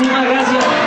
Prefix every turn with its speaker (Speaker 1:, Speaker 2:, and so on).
Speaker 1: Muchísimas gracias.